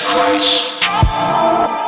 Christ.